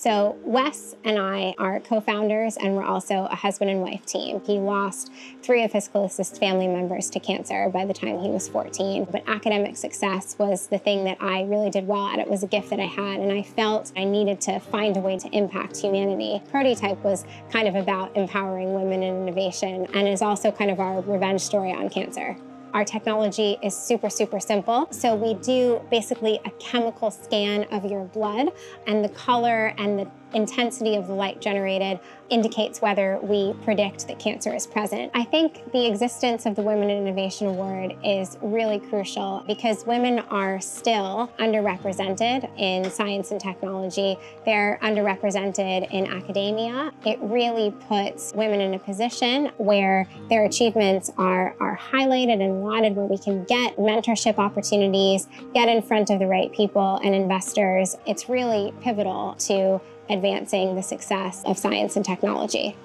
So Wes and I are co-founders and we're also a husband and wife team. He lost three of his closest family members to cancer by the time he was 14. But academic success was the thing that I really did well at. It was a gift that I had and I felt I needed to find a way to impact humanity. Prototype was kind of about empowering women in innovation and is also kind of our revenge story on cancer. Our technology is super, super simple. So we do basically a chemical scan of your blood and the color and the intensity of the light generated indicates whether we predict that cancer is present. I think the existence of the Women in Innovation Award is really crucial because women are still underrepresented in science and technology. They're underrepresented in academia. It really puts women in a position where their achievements are, are highlighted and lauded, where we can get mentorship opportunities, get in front of the right people and investors. It's really pivotal to advancing the success of science and technology.